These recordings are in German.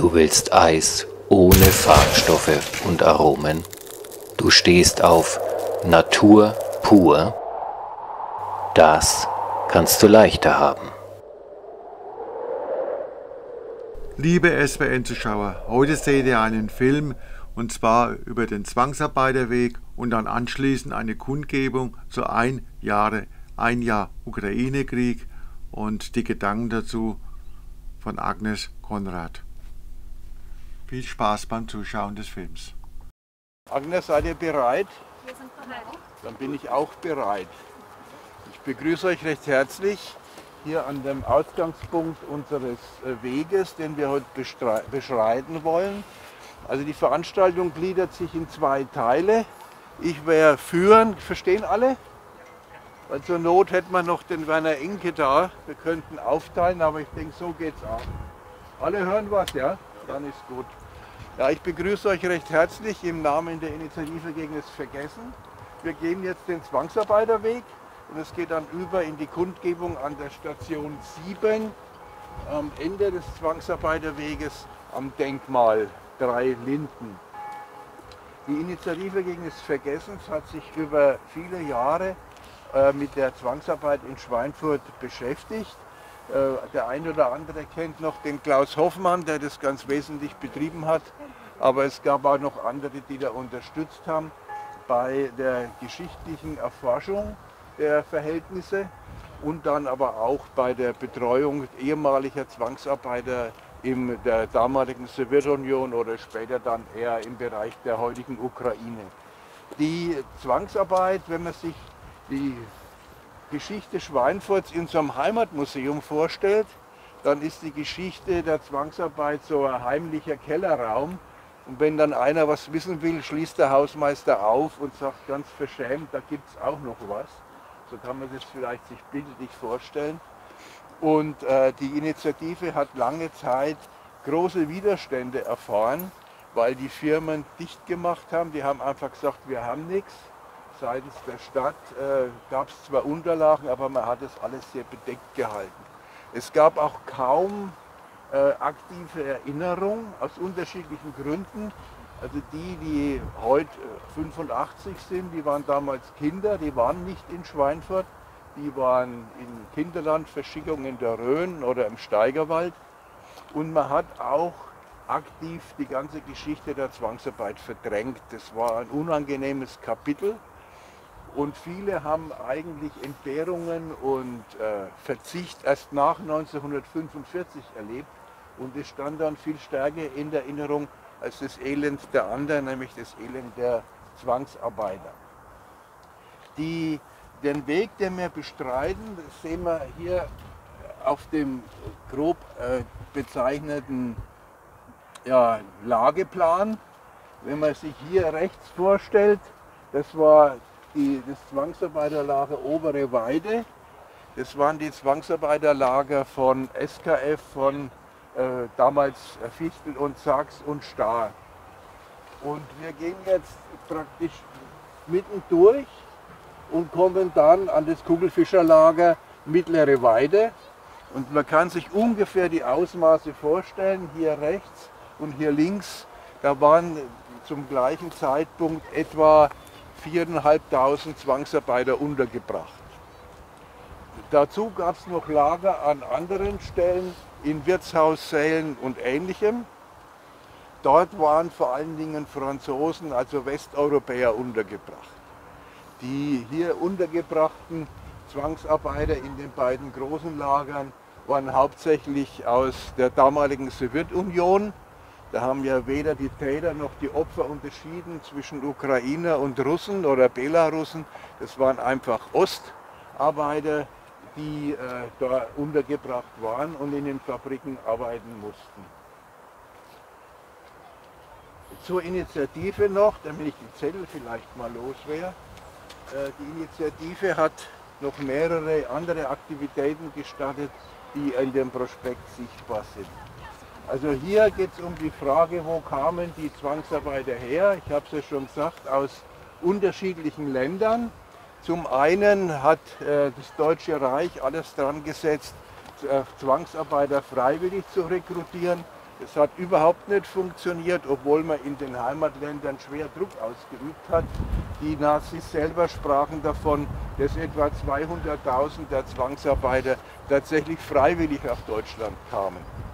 Du willst Eis ohne Farbstoffe und Aromen. Du stehst auf Natur pur. Das kannst du leichter haben. Liebe SWN-Zuschauer, heute seht ihr einen Film und zwar über den Zwangsarbeiterweg und dann anschließend eine Kundgebung zu ein, Jahre, ein Jahr Ukraine-Krieg und die Gedanken dazu von Agnes Konrad. Viel Spaß beim Zuschauen des Films. Agnes, seid ihr bereit? Wir sind bereit. Dann bin ich auch bereit. Ich begrüße euch recht herzlich hier an dem Ausgangspunkt unseres äh, Weges, den wir heute beschreiten wollen. Also die Veranstaltung gliedert sich in zwei Teile. Ich werde führen, verstehen alle? Weil zur Not hätte man noch den Werner Inke da. Wir könnten aufteilen, aber ich denke, so geht's auch. Alle hören was, ja? Dann ist gut. Ja, ich begrüße euch recht herzlich im Namen der Initiative gegen das Vergessen. Wir gehen jetzt den Zwangsarbeiterweg und es geht dann über in die Kundgebung an der Station 7 am Ende des Zwangsarbeiterweges am Denkmal Drei Linden. Die Initiative gegen das Vergessen hat sich über viele Jahre äh, mit der Zwangsarbeit in Schweinfurt beschäftigt. Äh, der eine oder andere kennt noch den Klaus Hoffmann, der das ganz wesentlich betrieben hat. Aber es gab auch noch andere, die da unterstützt haben bei der geschichtlichen Erforschung der Verhältnisse und dann aber auch bei der Betreuung ehemaliger Zwangsarbeiter in der damaligen Sowjetunion oder später dann eher im Bereich der heutigen Ukraine. Die Zwangsarbeit, wenn man sich die Geschichte Schweinfurts in so einem Heimatmuseum vorstellt, dann ist die Geschichte der Zwangsarbeit so ein heimlicher Kellerraum. Und wenn dann einer was wissen will, schließt der Hausmeister auf und sagt ganz verschämt, da gibt es auch noch was. So kann man das vielleicht sich bildlich vorstellen. Und äh, die Initiative hat lange Zeit große Widerstände erfahren, weil die Firmen dicht gemacht haben. Die haben einfach gesagt, wir haben nichts. Seitens der Stadt äh, gab es zwar Unterlagen, aber man hat es alles sehr bedeckt gehalten. Es gab auch kaum äh, aktive Erinnerung aus unterschiedlichen Gründen. Also die, die heute 85 äh, sind, die waren damals Kinder, die waren nicht in Schweinfurt die waren in Kinderlandverschickung in der Rhön oder im Steigerwald. Und man hat auch aktiv die ganze Geschichte der Zwangsarbeit verdrängt. Das war ein unangenehmes Kapitel. Und viele haben eigentlich Entbehrungen und äh, Verzicht erst nach 1945 erlebt. Und es stand dann viel stärker in der Erinnerung als das Elend der anderen, nämlich das Elend der Zwangsarbeiter. Die den Weg, den wir bestreiten, das sehen wir hier auf dem grob äh, bezeichneten ja, Lageplan. Wenn man sich hier rechts vorstellt, das war die, das Zwangsarbeiterlager Obere Weide. Das waren die Zwangsarbeiterlager von SKF, von äh, damals Fichtel und Sachs und Stahl. Und wir gehen jetzt praktisch mitten durch und kommen dann an das Kugelfischerlager Mittlere Weide. Und man kann sich ungefähr die Ausmaße vorstellen, hier rechts und hier links, da waren zum gleichen Zeitpunkt etwa 4.500 Zwangsarbeiter untergebracht. Dazu gab es noch Lager an anderen Stellen, in Wirtshaussälen und ähnlichem. Dort waren vor allen Dingen Franzosen, also Westeuropäer untergebracht die hier untergebrachten Zwangsarbeiter in den beiden großen Lagern waren hauptsächlich aus der damaligen Sowjetunion. Da haben ja weder die Täter noch die Opfer unterschieden zwischen Ukrainer und Russen oder Belarussen. Das waren einfach Ostarbeiter, die äh, da untergebracht waren und in den Fabriken arbeiten mussten. Zur Initiative noch, damit ich die Zettel vielleicht mal los wäre. Äh, die Initiative hat noch mehrere andere Aktivitäten gestartet, die in dem Prospekt sichtbar sind. Also hier geht es um die Frage, wo kamen die Zwangsarbeiter her? Ich habe es ja schon gesagt, aus unterschiedlichen Ländern. Zum einen hat äh, das Deutsche Reich alles dran gesetzt, äh, Zwangsarbeiter freiwillig zu rekrutieren. Es hat überhaupt nicht funktioniert, obwohl man in den Heimatländern schwer Druck ausgeübt hat. Die Nazis selber sprachen davon, dass etwa 200.000 der Zwangsarbeiter tatsächlich freiwillig nach Deutschland kamen.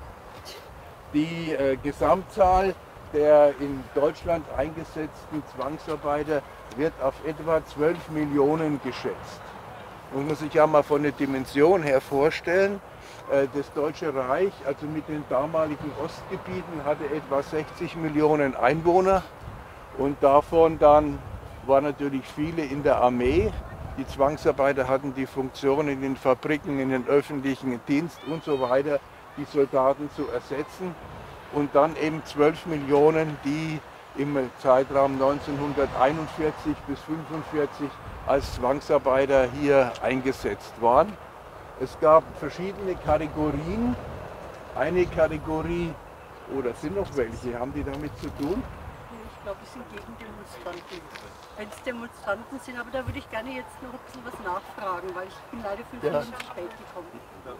Die äh, Gesamtzahl der in Deutschland eingesetzten Zwangsarbeiter wird auf etwa 12 Millionen geschätzt. Muss man sich ja mal von der Dimension her vorstellen. Äh, das Deutsche Reich, also mit den damaligen Ostgebieten, hatte etwa 60 Millionen Einwohner und davon dann waren natürlich viele in der Armee. Die Zwangsarbeiter hatten die Funktion in den Fabriken, in den öffentlichen Dienst und so weiter, die Soldaten zu ersetzen. Und dann eben 12 Millionen, die im Zeitraum 1941 bis 1945 als Zwangsarbeiter hier eingesetzt waren. Es gab verschiedene Kategorien. Eine Kategorie, oder sind noch welche, haben die damit zu tun? Ich glaube, es sind Gegendemonstranten. Wenn es Demonstranten sind, aber da würde ich gerne jetzt noch ein bisschen was nachfragen, weil ich bin leider fünf Ja. Minuten zu spät gekommen.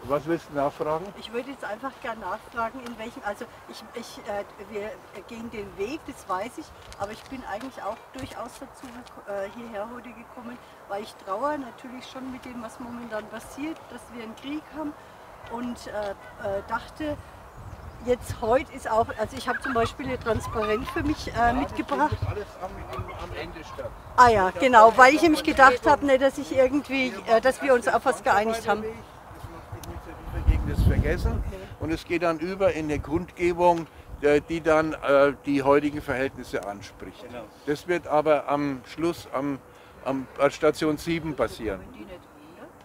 Was willst du nachfragen? Ich würde jetzt einfach gerne nachfragen, in welchem, also ich, ich, äh, wir gehen den Weg, das weiß ich, aber ich bin eigentlich auch durchaus dazu äh, hierher heute gekommen, weil ich trauere natürlich schon mit dem, was momentan passiert, dass wir einen Krieg haben und äh, äh, dachte, jetzt heute ist auch, also ich habe zum Beispiel eine Transparent für mich äh, mitgebracht. Das findet alles am, am Ende statt. Ah ja, genau, weil ich nämlich gedacht habe, ne, dass ich irgendwie, äh, dass wir uns auf was geeinigt haben. Das Vergessen. Und es geht dann über in eine Kundgebung, äh, die dann äh, die heutigen Verhältnisse anspricht. Das wird aber am Schluss am, am an Station 7 passieren.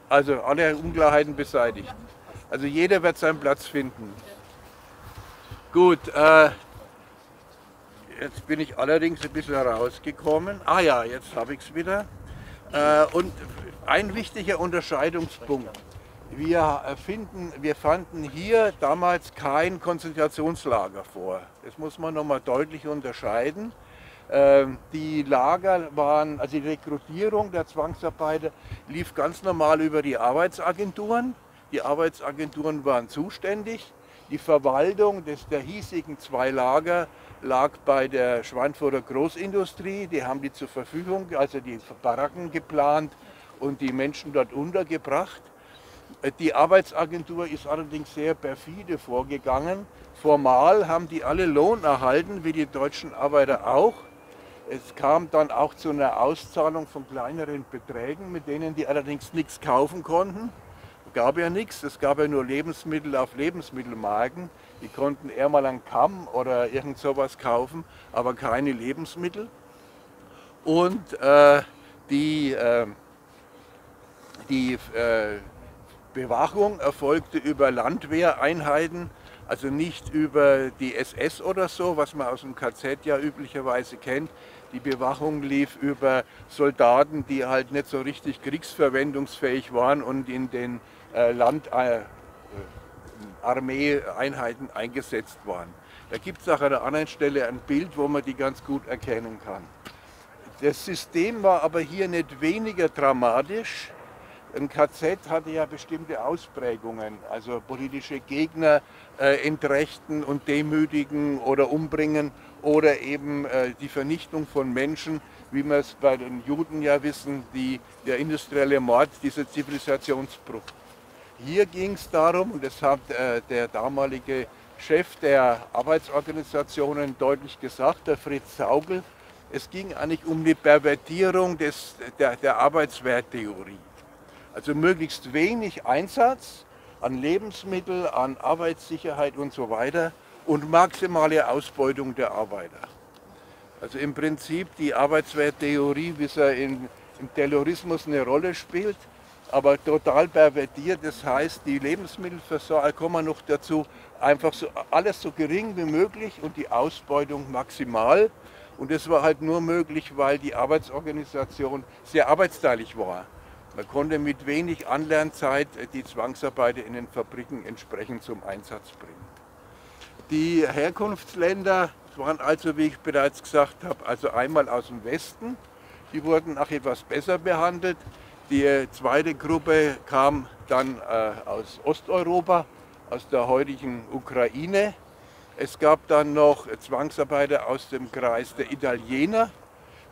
Also alle Unklarheiten beseitigt. Also jeder wird seinen Platz finden. Gut, äh, jetzt bin ich allerdings ein bisschen rausgekommen. Ah ja, jetzt habe ich es wieder. Äh, und ein wichtiger Unterscheidungspunkt. Wir, äh, finden, wir fanden hier damals kein Konzentrationslager vor. Das muss man nochmal deutlich unterscheiden. Ähm, Die Lager waren, also die Rekrutierung der Zwangsarbeiter lief ganz normal über die Arbeitsagenturen. Die Arbeitsagenturen waren zuständig. Die Verwaltung des, der hiesigen zwei Lager lag bei der Schweinfurter Großindustrie. Die haben die zur Verfügung, also die Baracken geplant und die Menschen dort untergebracht. Die Arbeitsagentur ist allerdings sehr perfide vorgegangen. Formal haben die alle Lohn erhalten, wie die deutschen Arbeiter auch. Es kam dann auch zu einer Auszahlung von kleineren Beträgen, mit denen die allerdings nichts kaufen konnten. Gab ja nichts, es gab ja nur Lebensmittel auf Lebensmittelmarken. Die konnten eher mal einen Kamm oder irgend sowas kaufen, aber keine Lebensmittel. Und äh, die, äh, die äh, Bewachung erfolgte über Landwehreinheiten, also nicht über die SS oder so, was man aus dem KZ ja üblicherweise kennt. Die Bewachung lief über Soldaten, die halt nicht so richtig kriegsverwendungsfähig waren und in den äh, Land, äh, eingesetzt waren. Da gibt es auch an einer anderen Stelle ein Bild, wo man die ganz gut erkennen kann. Das System war aber hier nicht weniger dramatisch. Ein KZ hatte ja bestimmte Ausprägungen, also politische Gegner äh, entrechten und demütigen oder umbringen oder eben äh, die Vernichtung von Menschen, wie wir es bei den Juden ja wissen, die, der industrielle Mord, dieser Zivilisationsbruch. Hier ging es darum, und das hat äh, der damalige Chef der Arbeitsorganisationen deutlich gesagt, der Fritz Saugel, es ging eigentlich um die Pervertierung des, der, der Arbeitswerttheorie. Also möglichst wenig Einsatz an Lebensmittel, an Arbeitssicherheit und so weiter und maximale Ausbeutung der Arbeiter. Also im Prinzip die Arbeitswerttheorie, wie sie in, im Terrorismus eine Rolle spielt, aber total pervertiert. Das heißt, die Lebensmittelversorgung, kommen noch dazu, einfach so, alles so gering wie möglich und die Ausbeutung maximal. Und das war halt nur möglich, weil die Arbeitsorganisation sehr arbeitsteilig war. Man konnte mit wenig Anlernzeit die Zwangsarbeiter in den Fabriken entsprechend zum Einsatz bringen. Die Herkunftsländer waren also, wie ich bereits gesagt habe, also einmal aus dem Westen. Die wurden auch etwas besser behandelt. Die zweite Gruppe kam dann äh, aus Osteuropa, aus der heutigen Ukraine. Es gab dann noch Zwangsarbeiter aus dem Kreis der Italiener.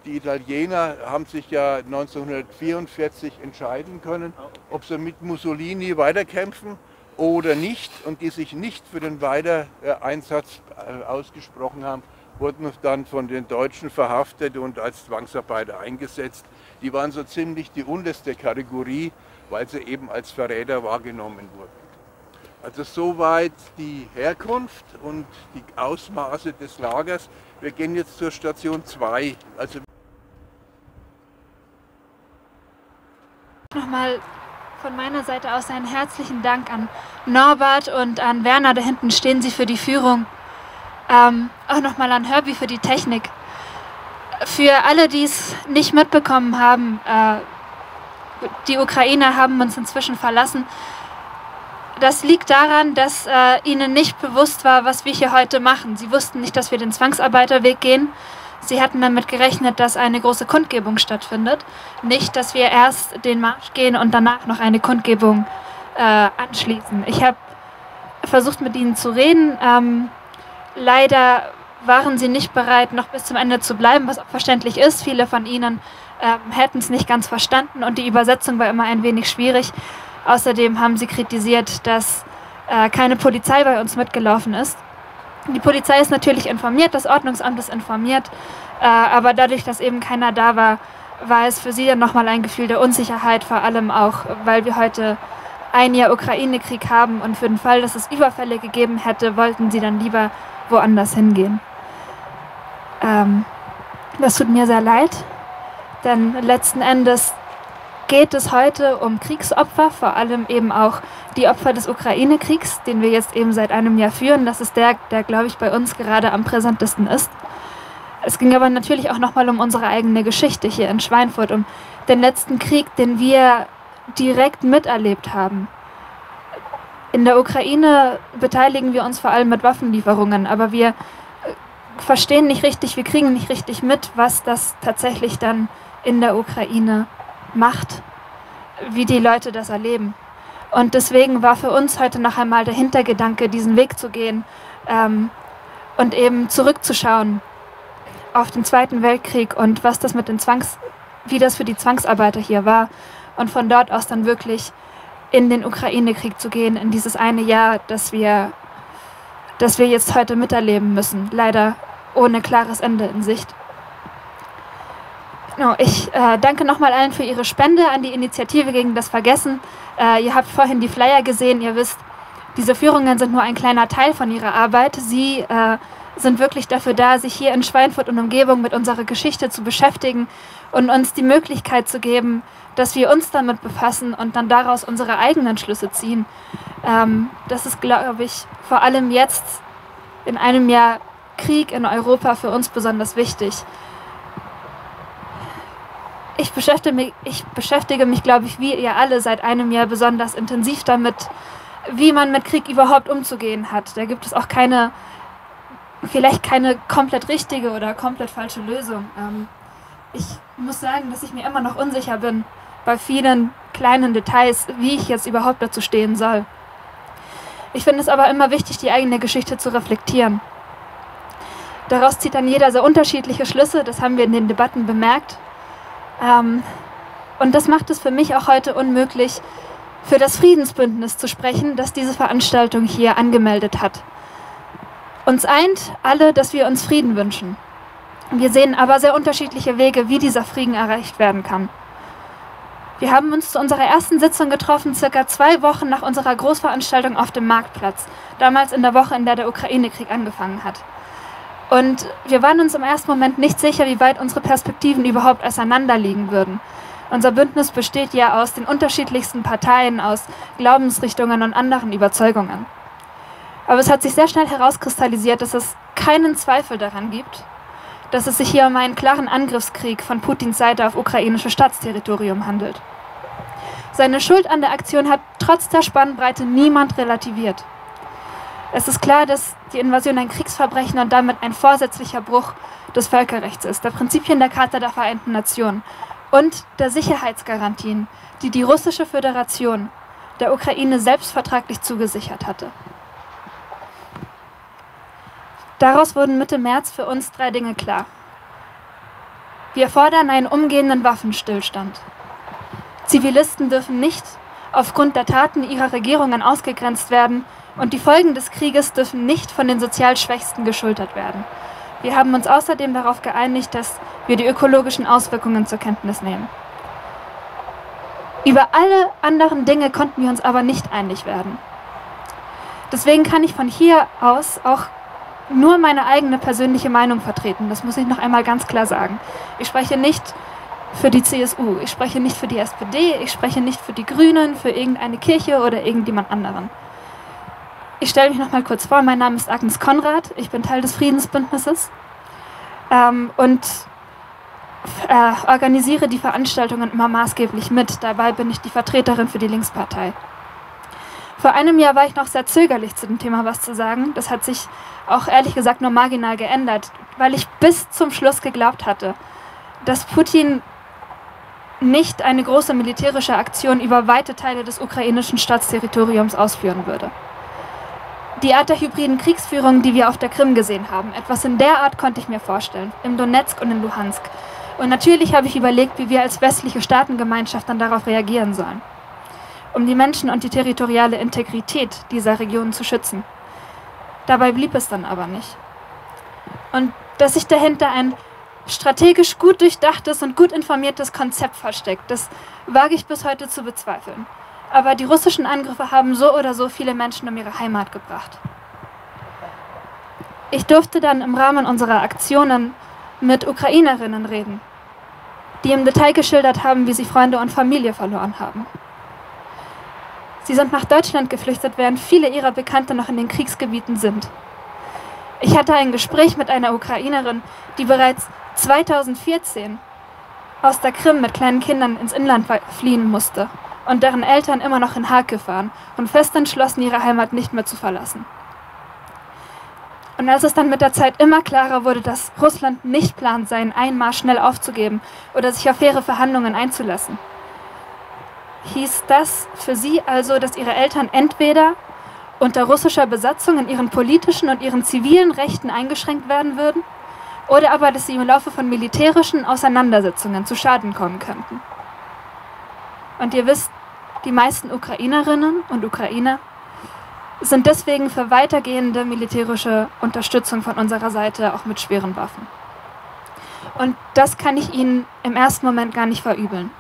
Die Italiener haben sich ja 1944 entscheiden können, ob sie mit Mussolini weiterkämpfen oder nicht und die sich nicht für den Weitereinsatz äh, ausgesprochen haben, wurden dann von den Deutschen verhaftet und als Zwangsarbeiter eingesetzt. Die waren so ziemlich die unterste Kategorie, weil sie eben als Verräter wahrgenommen wurden. Also soweit die Herkunft und die Ausmaße des Lagers. Wir gehen jetzt zur Station 2. Also Nochmal von meiner Seite aus einen herzlichen Dank an Norbert und an Werner. Da hinten stehen sie für die Führung. Ähm, auch nochmal an Herbie für die Technik. Für alle, die es nicht mitbekommen haben, äh, die Ukrainer haben uns inzwischen verlassen. Das liegt daran, dass äh, ihnen nicht bewusst war, was wir hier heute machen. Sie wussten nicht, dass wir den Zwangsarbeiterweg gehen. Sie hatten damit gerechnet, dass eine große Kundgebung stattfindet. Nicht, dass wir erst den Marsch gehen und danach noch eine Kundgebung äh, anschließen. Ich habe versucht, mit ihnen zu reden. Ähm, leider waren sie nicht bereit, noch bis zum Ende zu bleiben, was auch verständlich ist. Viele von ihnen ähm, hätten es nicht ganz verstanden und die Übersetzung war immer ein wenig schwierig. Außerdem haben sie kritisiert, dass äh, keine Polizei bei uns mitgelaufen ist. Die Polizei ist natürlich informiert, das Ordnungsamt ist informiert, äh, aber dadurch, dass eben keiner da war, war es für sie dann nochmal ein Gefühl der Unsicherheit, vor allem auch, weil wir heute ein Jahr Ukraine-Krieg haben und für den Fall, dass es Überfälle gegeben hätte, wollten sie dann lieber woanders hingehen. Ähm, das tut mir sehr leid, denn letzten Endes geht es heute um Kriegsopfer, vor allem eben auch die Opfer des Ukraine-Kriegs, den wir jetzt eben seit einem Jahr führen. Das ist der, der, glaube ich, bei uns gerade am präsentesten ist. Es ging aber natürlich auch nochmal um unsere eigene Geschichte hier in Schweinfurt, um den letzten Krieg, den wir direkt miterlebt haben. In der Ukraine beteiligen wir uns vor allem mit Waffenlieferungen, aber wir verstehen nicht richtig, wir kriegen nicht richtig mit, was das tatsächlich dann in der Ukraine macht, wie die Leute das erleben. Und deswegen war für uns heute noch einmal der Hintergedanke, diesen Weg zu gehen ähm, und eben zurückzuschauen auf den Zweiten Weltkrieg und was das mit den Zwangs, wie das für die Zwangsarbeiter hier war und von dort aus dann wirklich in den Ukraine-Krieg zu gehen, in dieses eine Jahr, das wir, das wir jetzt heute miterleben müssen. Leider ohne klares Ende in Sicht. Genau, ich äh, danke nochmal allen für Ihre Spende an die Initiative gegen das Vergessen. Äh, ihr habt vorhin die Flyer gesehen, ihr wisst, diese Führungen sind nur ein kleiner Teil von Ihrer Arbeit. Sie äh, sind wirklich dafür da, sich hier in Schweinfurt und Umgebung mit unserer Geschichte zu beschäftigen und uns die Möglichkeit zu geben, dass wir uns damit befassen und dann daraus unsere eigenen Schlüsse ziehen. Ähm, das ist, glaube ich, vor allem jetzt in einem Jahr Krieg in Europa für uns besonders wichtig. Ich beschäftige mich, ich beschäftige mich, glaube ich, wie ihr alle seit einem Jahr besonders intensiv damit, wie man mit Krieg überhaupt umzugehen hat. Da gibt es auch keine, vielleicht keine komplett richtige oder komplett falsche Lösung. Ähm, ich muss sagen, dass ich mir immer noch unsicher bin bei vielen kleinen Details, wie ich jetzt überhaupt dazu stehen soll. Ich finde es aber immer wichtig, die eigene Geschichte zu reflektieren. Daraus zieht dann jeder sehr unterschiedliche Schlüsse, das haben wir in den Debatten bemerkt. Ähm, und das macht es für mich auch heute unmöglich, für das Friedensbündnis zu sprechen, das diese Veranstaltung hier angemeldet hat. Uns eint alle, dass wir uns Frieden wünschen. Wir sehen aber sehr unterschiedliche Wege, wie dieser Frieden erreicht werden kann. Wir haben uns zu unserer ersten Sitzung getroffen, circa zwei Wochen nach unserer Großveranstaltung auf dem Marktplatz, damals in der Woche, in der der Ukraine-Krieg angefangen hat. Und wir waren uns im ersten Moment nicht sicher, wie weit unsere Perspektiven überhaupt auseinanderliegen würden. Unser Bündnis besteht ja aus den unterschiedlichsten Parteien, aus Glaubensrichtungen und anderen Überzeugungen. Aber es hat sich sehr schnell herauskristallisiert, dass es keinen Zweifel daran gibt, dass es sich hier um einen klaren Angriffskrieg von Putins Seite auf ukrainisches Staatsterritorium handelt. Seine Schuld an der Aktion hat trotz der Spannbreite niemand relativiert. Es ist klar, dass die Invasion ein Kriegsverbrechen und damit ein vorsätzlicher Bruch des Völkerrechts ist, der Prinzipien der Charta der Vereinten Nationen und der Sicherheitsgarantien, die die russische Föderation der Ukraine selbstvertraglich zugesichert hatte. Daraus wurden Mitte März für uns drei Dinge klar. Wir fordern einen umgehenden Waffenstillstand. Zivilisten dürfen nicht aufgrund der Taten ihrer Regierungen ausgegrenzt werden und die Folgen des Krieges dürfen nicht von den sozial Schwächsten geschultert werden. Wir haben uns außerdem darauf geeinigt, dass wir die ökologischen Auswirkungen zur Kenntnis nehmen. Über alle anderen Dinge konnten wir uns aber nicht einig werden. Deswegen kann ich von hier aus auch nur meine eigene persönliche Meinung vertreten. Das muss ich noch einmal ganz klar sagen. Ich spreche nicht für die CSU, ich spreche nicht für die SPD, ich spreche nicht für die Grünen, für irgendeine Kirche oder irgendjemand anderen. Ich stelle mich noch mal kurz vor. Mein Name ist Agnes Konrad. Ich bin Teil des Friedensbündnisses ähm, und äh, organisiere die Veranstaltungen immer maßgeblich mit. Dabei bin ich die Vertreterin für die Linkspartei. Vor einem Jahr war ich noch sehr zögerlich zu dem Thema was zu sagen. Das hat sich auch ehrlich gesagt nur marginal geändert, weil ich bis zum Schluss geglaubt hatte, dass Putin nicht eine große militärische Aktion über weite Teile des ukrainischen Staatsterritoriums ausführen würde. Die Art der hybriden Kriegsführung, die wir auf der Krim gesehen haben, etwas in der Art konnte ich mir vorstellen, im Donetsk und in Luhansk. Und natürlich habe ich überlegt, wie wir als westliche Staatengemeinschaft dann darauf reagieren sollen, um die Menschen und die territoriale Integrität dieser Regionen zu schützen. Dabei blieb es dann aber nicht. Und dass sich dahinter ein strategisch gut durchdachtes und gut informiertes Konzept versteckt, das wage ich bis heute zu bezweifeln. Aber die russischen Angriffe haben so oder so viele Menschen um ihre Heimat gebracht. Ich durfte dann im Rahmen unserer Aktionen mit Ukrainerinnen reden, die im Detail geschildert haben, wie sie Freunde und Familie verloren haben. Sie sind nach Deutschland geflüchtet, während viele ihrer Bekannte noch in den Kriegsgebieten sind. Ich hatte ein Gespräch mit einer Ukrainerin, die bereits 2014 aus der Krim mit kleinen Kindern ins Inland fliehen musste und deren Eltern immer noch in Harkiv waren und fest entschlossen, ihre Heimat nicht mehr zu verlassen. Und als es dann mit der Zeit immer klarer wurde, dass Russland nicht plant, seinen Einmarsch schnell aufzugeben oder sich auf faire Verhandlungen einzulassen, hieß das für sie also, dass ihre Eltern entweder unter russischer Besatzung in ihren politischen und ihren zivilen Rechten eingeschränkt werden würden, oder aber, dass sie im Laufe von militärischen Auseinandersetzungen zu Schaden kommen könnten. Und ihr wisst, die meisten Ukrainerinnen und Ukrainer sind deswegen für weitergehende militärische Unterstützung von unserer Seite auch mit schweren Waffen. Und das kann ich Ihnen im ersten Moment gar nicht verübeln.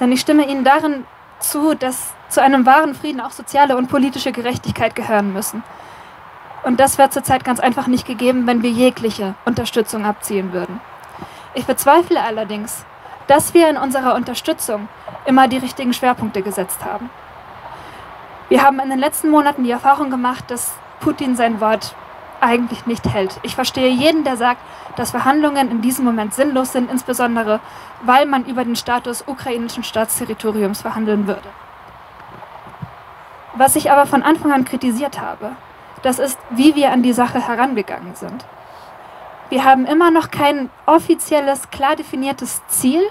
Denn ich stimme Ihnen darin zu, dass zu einem wahren Frieden auch soziale und politische Gerechtigkeit gehören müssen. Und das wäre zurzeit ganz einfach nicht gegeben, wenn wir jegliche Unterstützung abziehen würden. Ich bezweifle allerdings, dass wir in unserer Unterstützung immer die richtigen Schwerpunkte gesetzt haben. Wir haben in den letzten Monaten die Erfahrung gemacht, dass Putin sein Wort eigentlich nicht hält. Ich verstehe jeden, der sagt, dass Verhandlungen in diesem Moment sinnlos sind, insbesondere weil man über den Status ukrainischen Staatsterritoriums verhandeln würde. Was ich aber von Anfang an kritisiert habe, das ist, wie wir an die Sache herangegangen sind. Wir haben immer noch kein offizielles, klar definiertes Ziel,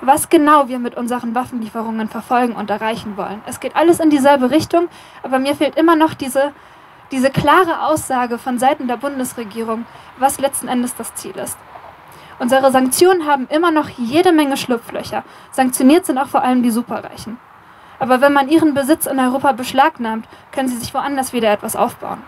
was genau wir mit unseren Waffenlieferungen verfolgen und erreichen wollen. Es geht alles in dieselbe Richtung, aber mir fehlt immer noch diese, diese klare Aussage von Seiten der Bundesregierung, was letzten Endes das Ziel ist. Unsere Sanktionen haben immer noch jede Menge Schlupflöcher. Sanktioniert sind auch vor allem die Superreichen. Aber wenn man ihren Besitz in Europa beschlagnahmt, können sie sich woanders wieder etwas aufbauen.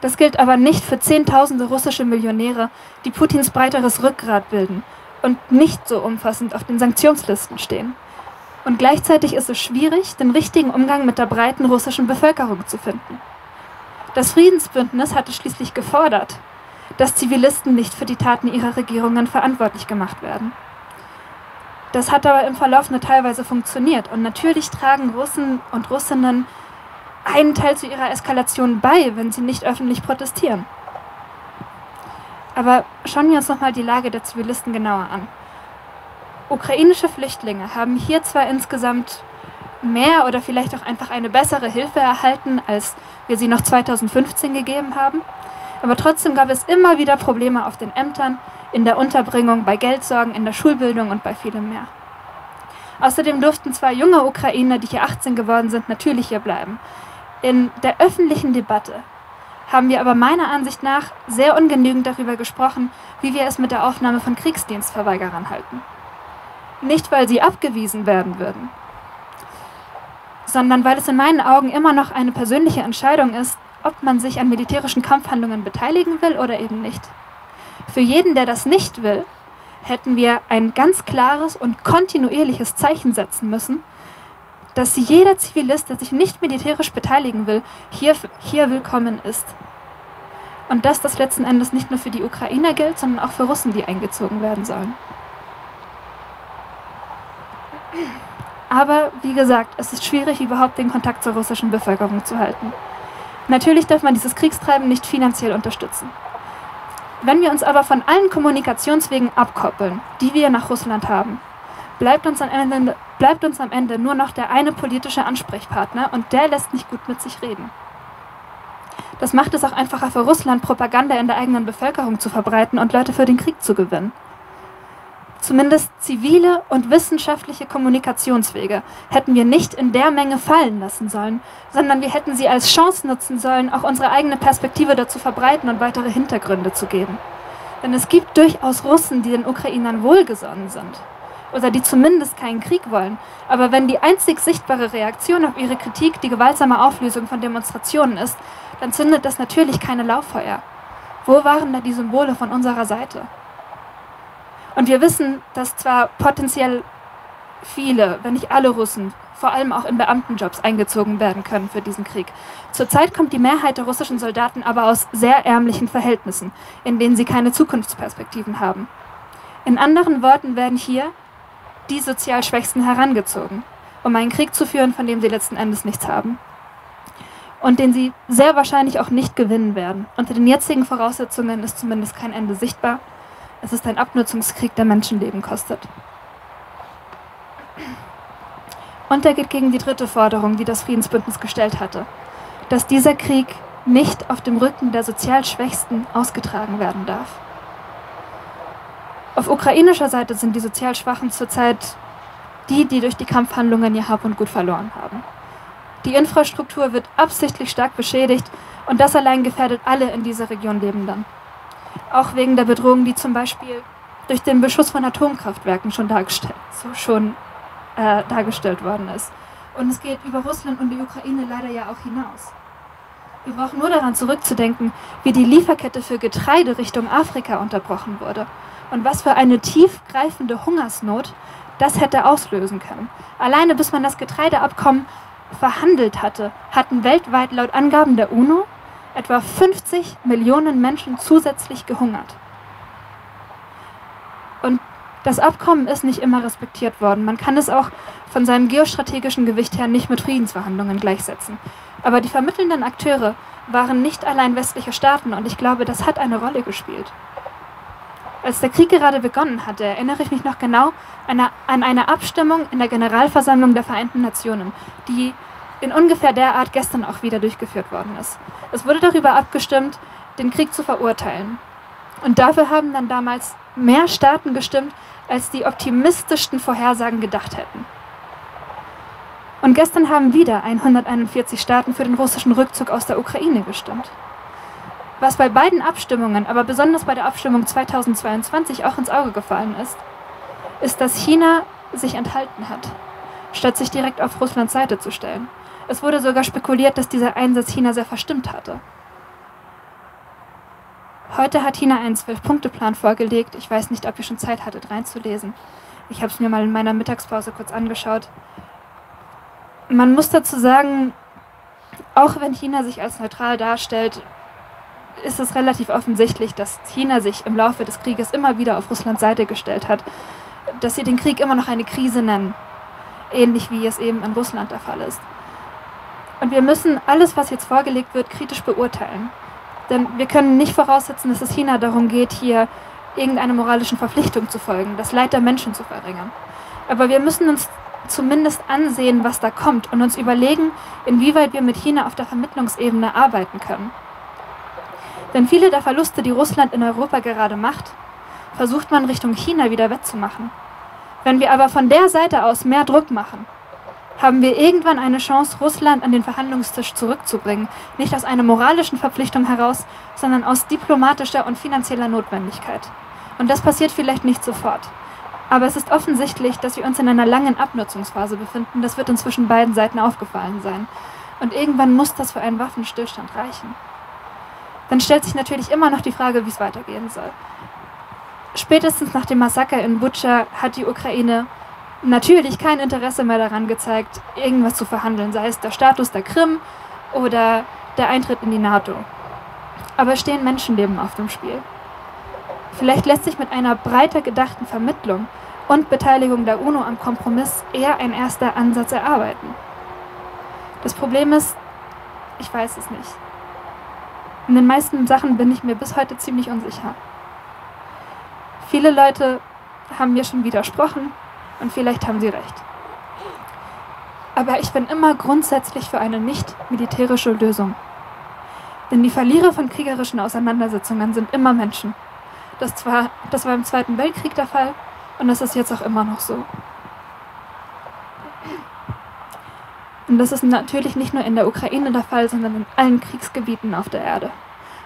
Das gilt aber nicht für Zehntausende russische Millionäre, die Putins breiteres Rückgrat bilden und nicht so umfassend auf den Sanktionslisten stehen. Und gleichzeitig ist es schwierig, den richtigen Umgang mit der breiten russischen Bevölkerung zu finden. Das Friedensbündnis hatte schließlich gefordert, dass Zivilisten nicht für die Taten ihrer Regierungen verantwortlich gemacht werden. Das hat aber im Verlauf nur teilweise funktioniert. Und natürlich tragen Russen und Russinnen einen Teil zu ihrer Eskalation bei, wenn sie nicht öffentlich protestieren. Aber schauen wir uns nochmal die Lage der Zivilisten genauer an. Ukrainische Flüchtlinge haben hier zwar insgesamt mehr oder vielleicht auch einfach eine bessere Hilfe erhalten, als wir sie noch 2015 gegeben haben, aber trotzdem gab es immer wieder Probleme auf den Ämtern, in der Unterbringung, bei Geldsorgen, in der Schulbildung und bei vielem mehr. Außerdem durften zwei junge Ukrainer, die hier 18 geworden sind, natürlich hier bleiben. In der öffentlichen Debatte haben wir aber meiner Ansicht nach sehr ungenügend darüber gesprochen, wie wir es mit der Aufnahme von Kriegsdienstverweigerern halten. Nicht, weil sie abgewiesen werden würden, sondern weil es in meinen Augen immer noch eine persönliche Entscheidung ist, ob man sich an militärischen Kampfhandlungen beteiligen will oder eben nicht. Für jeden, der das nicht will, hätten wir ein ganz klares und kontinuierliches Zeichen setzen müssen, dass jeder Zivilist, der sich nicht militärisch beteiligen will, hier, hier willkommen ist. Und dass das letzten Endes nicht nur für die Ukrainer gilt, sondern auch für Russen, die eingezogen werden sollen. Aber wie gesagt, es ist schwierig, überhaupt den Kontakt zur russischen Bevölkerung zu halten. Natürlich darf man dieses Kriegstreiben nicht finanziell unterstützen. Wenn wir uns aber von allen Kommunikationswegen abkoppeln, die wir nach Russland haben, bleibt uns, am Ende, bleibt uns am Ende nur noch der eine politische Ansprechpartner und der lässt nicht gut mit sich reden. Das macht es auch einfacher für Russland, Propaganda in der eigenen Bevölkerung zu verbreiten und Leute für den Krieg zu gewinnen. Zumindest zivile und wissenschaftliche Kommunikationswege hätten wir nicht in der Menge fallen lassen sollen, sondern wir hätten sie als Chance nutzen sollen, auch unsere eigene Perspektive dazu verbreiten und weitere Hintergründe zu geben. Denn es gibt durchaus Russen, die den Ukrainern wohlgesonnen sind oder die zumindest keinen Krieg wollen. Aber wenn die einzig sichtbare Reaktion auf ihre Kritik die gewaltsame Auflösung von Demonstrationen ist, dann zündet das natürlich keine Lauffeuer. Wo waren da die Symbole von unserer Seite? Und wir wissen, dass zwar potenziell viele, wenn nicht alle Russen, vor allem auch in Beamtenjobs eingezogen werden können für diesen Krieg. Zurzeit kommt die Mehrheit der russischen Soldaten aber aus sehr ärmlichen Verhältnissen, in denen sie keine Zukunftsperspektiven haben. In anderen Worten werden hier die sozial Schwächsten herangezogen, um einen Krieg zu führen, von dem sie letzten Endes nichts haben. Und den sie sehr wahrscheinlich auch nicht gewinnen werden. Unter den jetzigen Voraussetzungen ist zumindest kein Ende sichtbar es ist ein Abnutzungskrieg, der Menschenleben kostet. Und er geht gegen die dritte Forderung, die das Friedensbündnis gestellt hatte, dass dieser Krieg nicht auf dem Rücken der sozial Schwächsten ausgetragen werden darf. Auf ukrainischer Seite sind die sozial Schwachen zurzeit die, die durch die Kampfhandlungen ihr Hab und Gut verloren haben. Die Infrastruktur wird absichtlich stark beschädigt und das allein gefährdet alle in dieser Region Lebenden. Auch wegen der Bedrohung, die zum Beispiel durch den Beschuss von Atomkraftwerken schon dargestellt, so schon, äh, dargestellt worden ist. Und es geht über Russland und die Ukraine leider ja auch hinaus. Wir brauchen nur daran zurückzudenken, wie die Lieferkette für Getreide Richtung Afrika unterbrochen wurde und was für eine tiefgreifende Hungersnot das hätte auslösen können. Alleine bis man das Getreideabkommen verhandelt hatte, hatten weltweit laut Angaben der UNO etwa 50 Millionen Menschen zusätzlich gehungert. Und das Abkommen ist nicht immer respektiert worden. Man kann es auch von seinem geostrategischen Gewicht her nicht mit Friedensverhandlungen gleichsetzen. Aber die vermittelnden Akteure waren nicht allein westliche Staaten und ich glaube, das hat eine Rolle gespielt. Als der Krieg gerade begonnen hatte, erinnere ich mich noch genau an eine Abstimmung in der Generalversammlung der Vereinten Nationen, die in ungefähr der Art gestern auch wieder durchgeführt worden ist. Es wurde darüber abgestimmt, den Krieg zu verurteilen. Und dafür haben dann damals mehr Staaten gestimmt, als die optimistischsten Vorhersagen gedacht hätten. Und gestern haben wieder 141 Staaten für den russischen Rückzug aus der Ukraine gestimmt. Was bei beiden Abstimmungen, aber besonders bei der Abstimmung 2022 auch ins Auge gefallen ist, ist, dass China sich enthalten hat, statt sich direkt auf Russlands Seite zu stellen. Es wurde sogar spekuliert, dass dieser Einsatz China sehr verstimmt hatte. Heute hat China einen Zwölf-Punkte-Plan vorgelegt. Ich weiß nicht, ob ihr schon Zeit hattet, reinzulesen. Ich habe es mir mal in meiner Mittagspause kurz angeschaut. Man muss dazu sagen, auch wenn China sich als neutral darstellt, ist es relativ offensichtlich, dass China sich im Laufe des Krieges immer wieder auf Russlands Seite gestellt hat, dass sie den Krieg immer noch eine Krise nennen, ähnlich wie es eben in Russland der Fall ist. Und wir müssen alles, was jetzt vorgelegt wird, kritisch beurteilen. Denn wir können nicht voraussetzen, dass es China darum geht, hier irgendeiner moralischen Verpflichtung zu folgen, das Leid der Menschen zu verringern. Aber wir müssen uns zumindest ansehen, was da kommt und uns überlegen, inwieweit wir mit China auf der Vermittlungsebene arbeiten können. Denn viele der Verluste, die Russland in Europa gerade macht, versucht man Richtung China wieder wettzumachen. Wenn wir aber von der Seite aus mehr Druck machen, haben wir irgendwann eine Chance, Russland an den Verhandlungstisch zurückzubringen. Nicht aus einer moralischen Verpflichtung heraus, sondern aus diplomatischer und finanzieller Notwendigkeit. Und das passiert vielleicht nicht sofort. Aber es ist offensichtlich, dass wir uns in einer langen Abnutzungsphase befinden. Das wird uns zwischen beiden Seiten aufgefallen sein. Und irgendwann muss das für einen Waffenstillstand reichen. Dann stellt sich natürlich immer noch die Frage, wie es weitergehen soll. Spätestens nach dem Massaker in Butscha hat die Ukraine natürlich kein Interesse mehr daran gezeigt, irgendwas zu verhandeln, sei es der Status der Krim oder der Eintritt in die NATO. Aber stehen Menschenleben auf dem Spiel. Vielleicht lässt sich mit einer breiter gedachten Vermittlung und Beteiligung der UNO am Kompromiss eher ein erster Ansatz erarbeiten. Das Problem ist, ich weiß es nicht. In den meisten Sachen bin ich mir bis heute ziemlich unsicher. Viele Leute haben mir schon widersprochen und vielleicht haben sie recht. Aber ich bin immer grundsätzlich für eine nicht militärische Lösung. Denn die Verlierer von kriegerischen Auseinandersetzungen sind immer Menschen. Das, zwar, das war im Zweiten Weltkrieg der Fall und das ist jetzt auch immer noch so. Und das ist natürlich nicht nur in der Ukraine der Fall, sondern in allen Kriegsgebieten auf der Erde.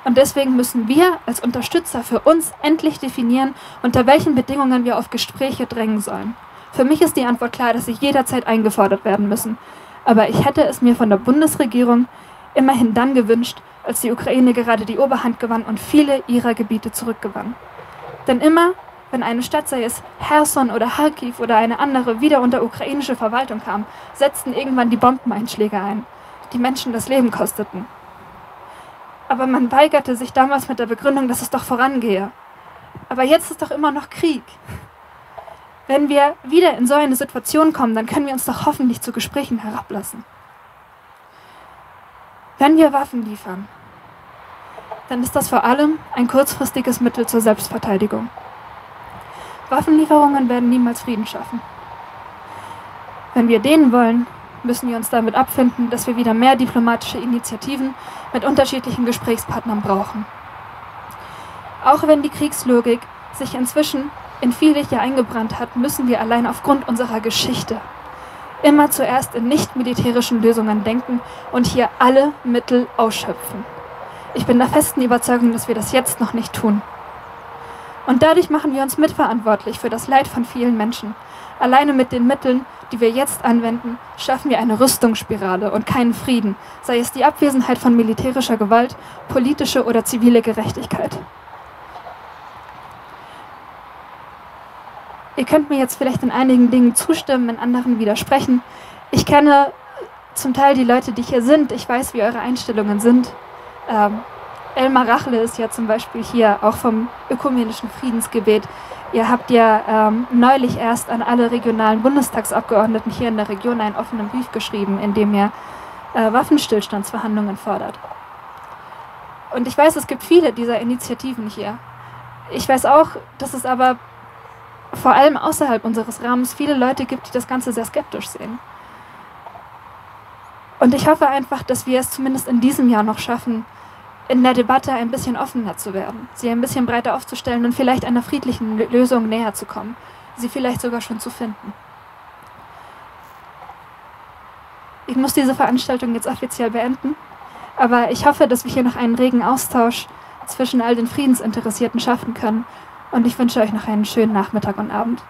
Und deswegen müssen wir als Unterstützer für uns endlich definieren, unter welchen Bedingungen wir auf Gespräche drängen sollen. Für mich ist die Antwort klar, dass sie jederzeit eingefordert werden müssen. Aber ich hätte es mir von der Bundesregierung immerhin dann gewünscht, als die Ukraine gerade die Oberhand gewann und viele ihrer Gebiete zurückgewann. Denn immer, wenn eine Stadt, sei es Herson oder Kharkiv oder eine andere, wieder unter ukrainische Verwaltung kam, setzten irgendwann die Bombeneinschläge ein, die Menschen das Leben kosteten. Aber man weigerte sich damals mit der Begründung, dass es doch vorangehe. Aber jetzt ist doch immer noch Krieg. Wenn wir wieder in so eine Situation kommen, dann können wir uns doch hoffentlich zu Gesprächen herablassen. Wenn wir Waffen liefern, dann ist das vor allem ein kurzfristiges Mittel zur Selbstverteidigung. Waffenlieferungen werden niemals Frieden schaffen. Wenn wir den wollen, müssen wir uns damit abfinden, dass wir wieder mehr diplomatische Initiativen mit unterschiedlichen Gesprächspartnern brauchen. Auch wenn die Kriegslogik sich inzwischen in viele hier eingebrannt hat, müssen wir allein aufgrund unserer Geschichte immer zuerst in nicht-militärischen Lösungen denken und hier alle Mittel ausschöpfen. Ich bin der festen Überzeugung, dass wir das jetzt noch nicht tun. Und dadurch machen wir uns mitverantwortlich für das Leid von vielen Menschen. Alleine mit den Mitteln, die wir jetzt anwenden, schaffen wir eine Rüstungsspirale und keinen Frieden, sei es die Abwesenheit von militärischer Gewalt, politische oder zivile Gerechtigkeit. Ihr könnt mir jetzt vielleicht in einigen Dingen zustimmen, in anderen widersprechen. Ich kenne zum Teil die Leute, die hier sind. Ich weiß, wie eure Einstellungen sind. Ähm, Elmar Rachle ist ja zum Beispiel hier auch vom Ökumenischen Friedensgebet. Ihr habt ja ähm, neulich erst an alle regionalen Bundestagsabgeordneten hier in der Region einen offenen Brief geschrieben, in dem ihr äh, Waffenstillstandsverhandlungen fordert. Und ich weiß, es gibt viele dieser Initiativen hier. Ich weiß auch, dass es aber vor allem außerhalb unseres Rahmens viele Leute gibt, die das Ganze sehr skeptisch sehen. Und ich hoffe einfach, dass wir es zumindest in diesem Jahr noch schaffen, in der Debatte ein bisschen offener zu werden, sie ein bisschen breiter aufzustellen und vielleicht einer friedlichen Lösung näher zu kommen, sie vielleicht sogar schon zu finden. Ich muss diese Veranstaltung jetzt offiziell beenden, aber ich hoffe, dass wir hier noch einen regen Austausch zwischen all den Friedensinteressierten schaffen können und ich wünsche euch noch einen schönen Nachmittag und Abend.